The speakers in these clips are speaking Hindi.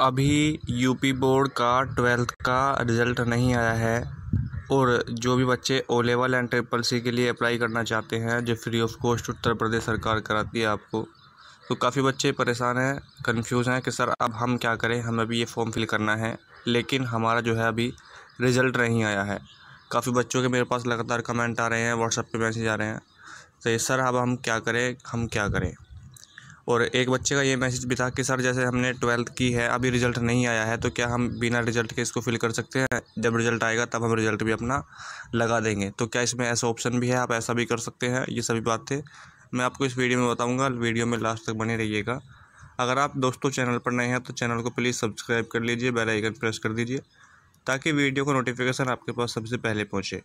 अभी यूपी बोर्ड का ट्वेल्थ का रिज़ल्ट नहीं आया है और जो भी बच्चे O level and triple C के लिए अप्लाई करना चाहते हैं, जो free of cost Uttar Pradesh सरकार कराती है आपको तो काफ़ी बच्चे परेशान हैं कंफ्यूज हैं कि, सर, अब हम क्या करें? हमें अभी ये फॉर्म फिल करना है। लेकिन हमारा जो है अभी रिज़ल्ट नहीं आया है। काफ़ी बच्चों के मेरे पास लगातार कमेंट आ रहे हैं व्हाट्सएप पे मैसेज आ रहे हैं तो सर, अब हम क्या करें? हम क्या करें? और एक बच्चे का ये मैसेज भी था कि, सर, जैसे हमने ट्वेल्थ की है, अभी रिज़ल्ट नहीं आया है तो क्या हम बिना रिज़ल्ट के इसको फिल कर सकते हैं? जब रिज़ल्ट आएगा, तब हम रिज़ल्ट भी अपना लगा देंगे। तो क्या इसमें ऐसा ऑप्शन भी है? आप ऐसा भी कर सकते हैं। ये सभी बातें मैं आपको इस वीडियो में बताऊँगा। वीडियो में लास्ट तक बने रहिएगा। अगर आप दोस्तों चैनल पर नए हैं तो चैनल को प्लीज़ सब्सक्राइब कर लीजिए, बेल आइकन प्रेस कर दीजिए, ताकि वीडियो का नोटिफिकेशन आपके पास सबसे पहले पहुँचे।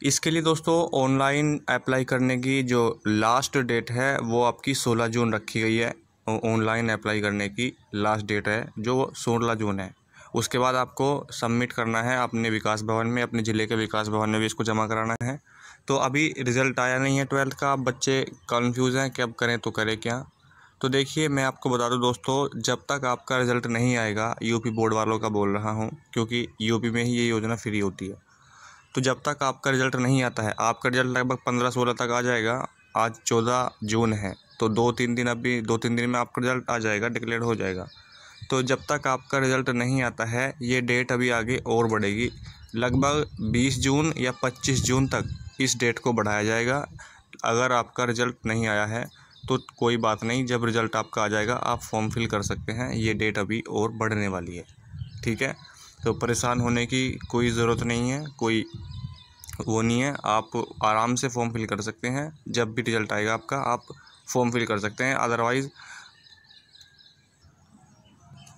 इसके लिए दोस्तों ऑनलाइन अप्लाई करने की जो लास्ट डेट है, वो आपकी सोलह जून रखी गई है। ऑनलाइन अप्लाई करने की लास्ट डेट है, जो सोलह जून है। उसके बाद आपको सबमिट करना है अपने विकास भवन में, अपने ज़िले के विकास भवन में भी इसको जमा कराना है। तो अभी रिज़ल्ट आया नहीं है ट्वेल्थ का, अब बच्चे कन्फ्यूज़ हैं कि अब करें तो करें क्या। तो देखिए, मैं आपको बता दूँ दोस्तों, जब तक आपका रिज़ल्ट नहीं आएगा यूपी बोर्ड वालों का बोल रहा हूँ, क्योंकि यूपी में ही ये योजना फ्री होती है। तो जब तक आपका रिज़ल्ट नहीं आता है, आपका रिज़ल्ट लगभग पंद्रह सोलह तक आ जाएगा। आज चौदह जून है तो दो तीन दिन अभी, दो तीन दिन में आपका रिज़ल्ट आ जाएगा, डिक्लेयर हो जाएगा। तो जब तक आपका रिज़ल्ट नहीं आता है, ये डेट अभी आगे और बढ़ेगी। लगभग बीस जून या पच्चीस जून तक इस डेट को बढ़ाया जाएगा। अगर आपका रिज़ल्ट नहीं आया है तो कोई बात नहीं, जब रिज़ल्ट आपका आ जाएगा, आप फॉर्म फिल कर सकते हैं। ये डेट अभी और बढ़ने वाली है, ठीक है? तो परेशान होने की कोई ज़रूरत नहीं है, कोई वो नहीं है। आप आराम से फॉर्म फिल कर सकते हैं। जब भी रिज़ल्ट आएगा आपका, आप फॉर्म फिल कर सकते हैं। अदरवाइज़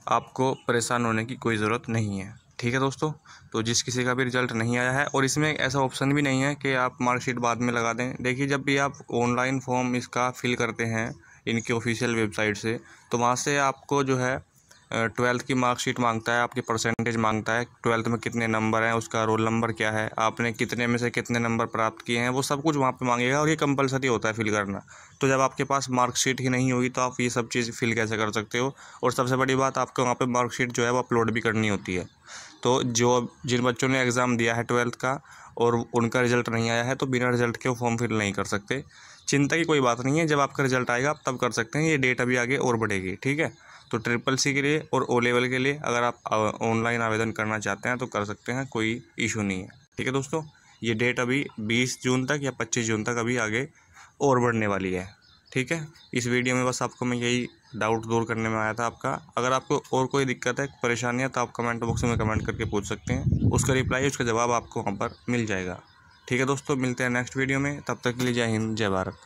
आपको परेशान होने की कोई ज़रूरत नहीं है। ठीक है दोस्तों? तो जिस किसी का भी रिज़ल्ट नहीं आया है, और इसमें ऐसा ऑप्शन भी नहीं है कि आप मार्कशीट बाद में लगा दें। देखिए, जब भी आप ऑनलाइन फॉर्म इसका फिल करते हैं, इनके ऑफिशियल वेबसाइट से तो वहाँ से आपको जो है ट्वेल्थ की मार्कशीट माँगता है, आपकी परसेंटेज माँगता है, ट्वेल्थ में कितने नंबर हैं, उसका रोल नंबर क्या है, आपने कितने में से कितने नंबर प्राप्त किए हैं, वो सब कुछ वहाँ पे मांगेगा और ये कंपलसरी होता है फिल करना। तो जब आपके पास मार्कशीट ही नहीं होगी तो आप ये सब चीज़ फिल कैसे कर सकते हो? और सबसे बड़ी बात, आपको वहाँ पर मार्कशीट जो है, वो अपलोड भी करनी होती है। तो जो जिन बच्चों ने एग्ज़ाम दिया है ट्वेल्थ का, और उनका रिज़ल्ट नहीं आया है तो बिना रिज़ल्ट के वो फॉर्म फिल नहीं कर सकते। चिंता की कोई बात नहीं है, जब आपका रिज़ल्ट आएगा, आप तब कर सकते हैं, ये डेट अभी आगे और बढ़ेगी, ठीक है? तो ट्रिपल सी के लिए और ओ लेवल के लिए अगर आप ऑनलाइन आवेदन करना चाहते हैं तो कर सकते हैं, कोई इशू नहीं है। ठीक है दोस्तों? ये डेट अभी बीस जून तक या पच्चीस जून तक अभी आगे और बढ़ने वाली है। ठीक है? इस वीडियो में बस आपको मैं यही डाउट दूर करने में आया था आपका। अगर आपको और कोई दिक्कत है, परेशानी है तो आप कमेंट बॉक्स में कमेंट करके पूछ सकते हैं। उसका रिप्लाई उसका जवाब आपको वहाँ पर मिल जाएगा। ठीक है दोस्तों? मिलते हैं नेक्स्ट वीडियो में। तब तक के लिए जय हिंद, जय भारत।